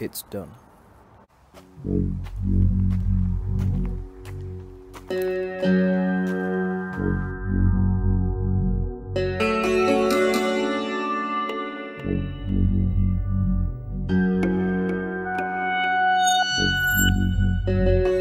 It's done. Thank you.